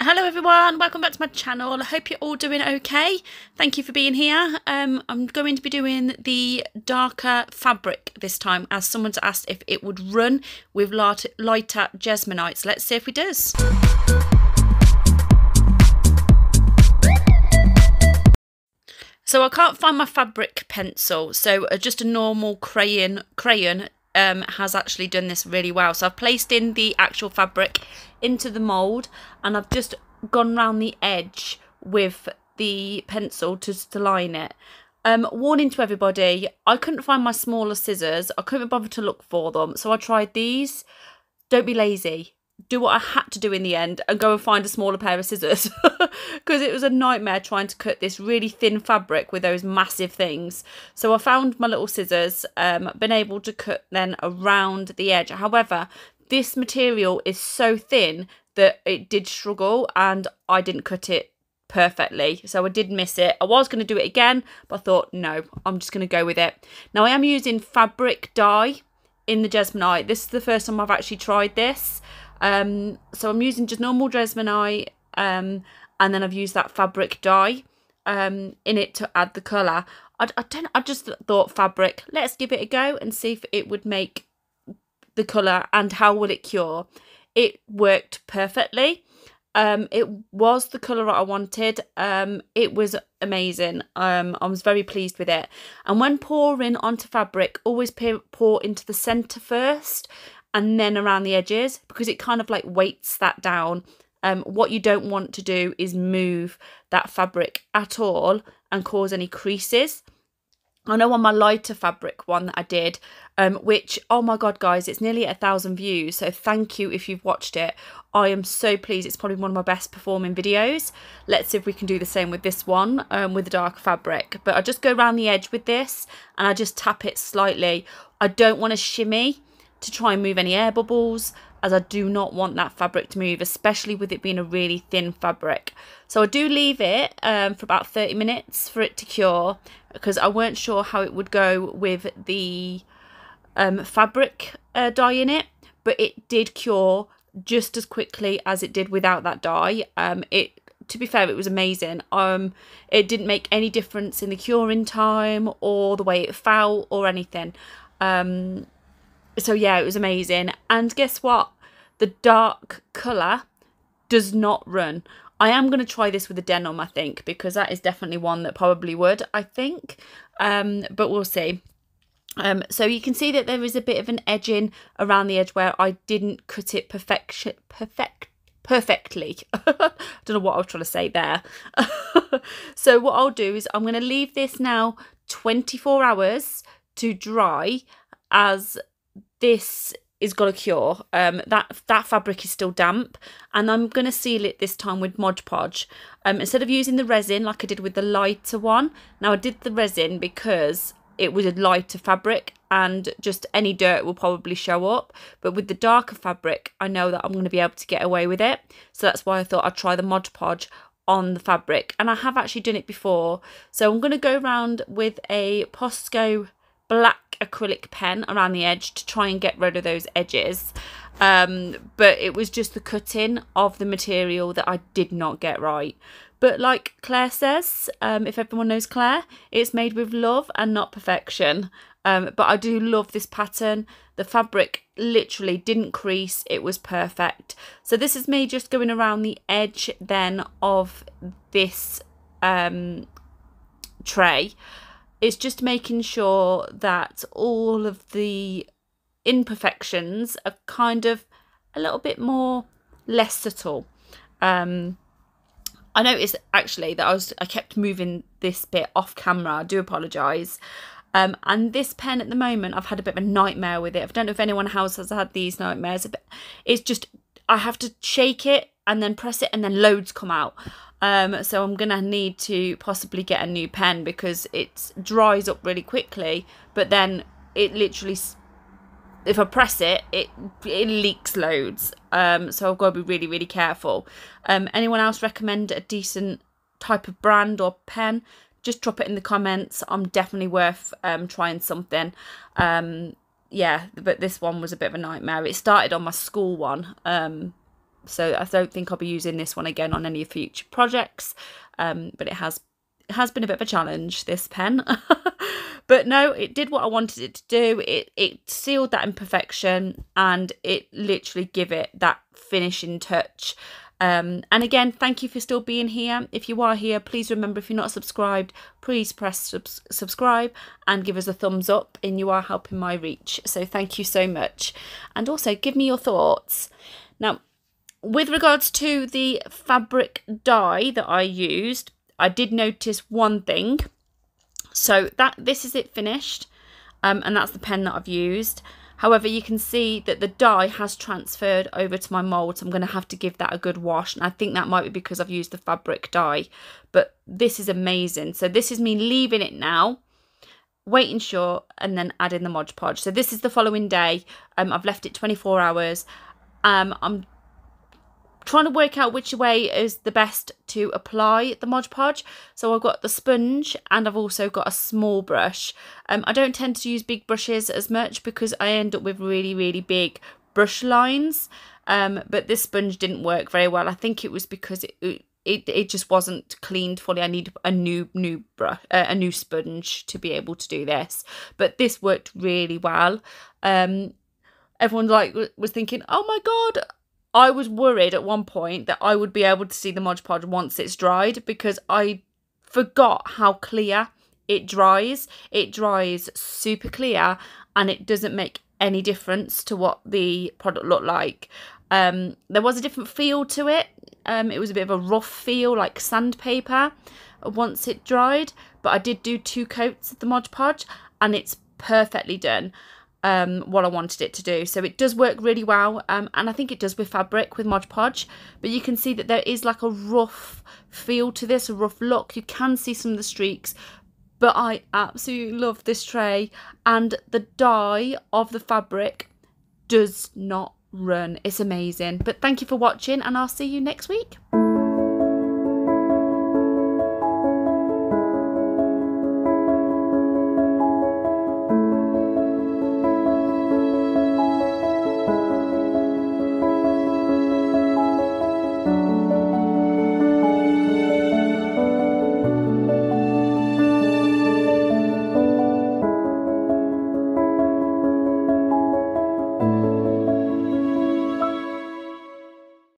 Hello everyone, welcome back to my channel. I hope you're all doing okay. Thank you for being here. Um, I'm going to be doing the darker fabric this time as someone's asked if it would run with lighter Jesmonites. Let's see if it does. So I can't find my fabric pencil, so uh, just a normal crayon crayon um, has actually done this really well. So I've placed in the actual fabric into the mould and I've just gone round the edge with the pencil to, to line it. Um, warning to everybody, I couldn't find my smaller scissors. I couldn't bother to look for them. So I tried these. Don't be lazy do what I had to do in the end and go and find a smaller pair of scissors because it was a nightmare trying to cut this really thin fabric with those massive things. So I found my little scissors, um, been able to cut then around the edge. However, this material is so thin that it did struggle and I didn't cut it perfectly. So I did miss it. I was going to do it again but I thought no I'm just going to go with it. Now I am using fabric dye in the Jesmonite this is the first time I've actually tried this. Um, so I'm using just normal Jesmonite um, and then I've used that fabric dye um, in it to add the colour. I, I, don't, I just thought fabric, let's give it a go and see if it would make the colour and how will it cure. It worked perfectly. Um, it was the colour I wanted. Um, it was amazing. Um, I was very pleased with it. And when pouring onto fabric, always pour into the centre first and then around the edges because it kind of like weights that down. Um, what you don't want to do is move that fabric at all and cause any creases. I know on my lighter fabric one that I did, um, which, oh my God, guys, it's nearly a thousand views. So thank you if you've watched it. I am so pleased. It's probably one of my best performing videos. Let's see if we can do the same with this one um, with the dark fabric. But I just go around the edge with this and I just tap it slightly. I don't want to shimmy to try and move any air bubbles as I do not want that fabric to move, especially with it being a really thin fabric. So I do leave it um, for about 30 minutes for it to cure because I weren't sure how it would go with the um, fabric uh, dye in it, but it did cure just as quickly as it did without that dye. Um, it to be fair, it was amazing. Um, it didn't make any difference in the curing time or the way it felt or anything. Um, so yeah, it was amazing. And guess what? The dark colour does not run. I am going to try this with a denim, I think, because that is definitely one that probably would, I think. Um, but we'll see. Um, so you can see that there is a bit of an edging around the edge where I didn't cut it perfection, perfect, perfectly. I don't know what I was trying to say there. so what I'll do is I'm going to leave this now 24 hours to dry as this is got a cure. Um, that that fabric is still damp, and I'm gonna seal it this time with Mod Podge. Um, instead of using the resin like I did with the lighter one, now I did the resin because it was a lighter fabric and just any dirt will probably show up. But with the darker fabric, I know that I'm going to be able to get away with it. So that's why I thought I'd try the Mod Podge on the fabric. And I have actually done it before. So I'm going to go around with a Posca black acrylic pen around the edge to try and get rid of those edges. Um, but it was just the cutting of the material that I did not get right. But like Claire says, um, if everyone knows Claire, it's made with love and not perfection. Um, but I do love this pattern. The fabric literally didn't crease. It was perfect. So this is me just going around the edge then of this um, tray it's just making sure that all of the imperfections are kind of a little bit more less subtle. Um, I noticed actually that I was I kept moving this bit off camera. I do apologise. Um, and this pen at the moment, I've had a bit of a nightmare with it. I don't know if anyone else has had these nightmares. It's just I have to shake it and then press it and then loads come out. Um, so I'm going to need to possibly get a new pen because it dries up really quickly, but then it literally, if I press it, it, it leaks loads. Um, so I've got to be really, really careful. Um, anyone else recommend a decent type of brand or pen? Just drop it in the comments. I'm definitely worth um, trying something. Um, yeah, but this one was a bit of a nightmare. It started on my school one. Um, So I don't think I'll be using this one again on any future projects. Um, but it has it has been a bit of a challenge, this pen. but no, it did what I wanted it to do. It it sealed that imperfection and it literally give it that finishing touch. Um, and again, thank you for still being here. If you are here, please remember if you're not subscribed, please press sub subscribe and give us a thumbs up, and you are helping my reach. So thank you so much. And also, give me your thoughts. Now, with regards to the fabric dye that I used, I did notice one thing. So that this is it finished, um, and that's the pen that I've used. However, you can see that the dye has transferred over to my mould, so I'm going to have to give that a good wash. And I think that might be because I've used the fabric dye. But this is amazing. So this is me leaving it now, waiting short, and then adding the Mod Podge. So this is the following day. Um, I've left it 24 hours. Um, I'm trying to work out which way is the best to apply the Mod Podge. So I've got the sponge and I've also got a small brush. Um, I don't tend to use big brushes as much because I end up with really, really big brush lines. Um, but this sponge didn't work very well. I think it was because it, it, it just wasn't cleaned fully. I need a new new brush, uh, a new sponge to be able to do this. But this worked really well. Um, everyone like was thinking, "Oh my god, I was worried at one point that I would be able to see the Mod Podge once it's dried because I forgot how clear it dries. It dries super clear and it doesn't make any difference to what the product looked like. Um, there was a different feel to it. Um, it was a bit of a rough feel like sandpaper once it dried, but I did do two coats of the Mod Podge and it's perfectly done um, what I wanted it to do. So it does work really well, um, and I think it does with fabric, with Mod Podge. But you can see that there is like a rough feel to this, a rough look. You can see some of the streaks, but I absolutely love this tray. And the dye of the fabric does not run. It's amazing. But thank you for watching, and I'll see you next week.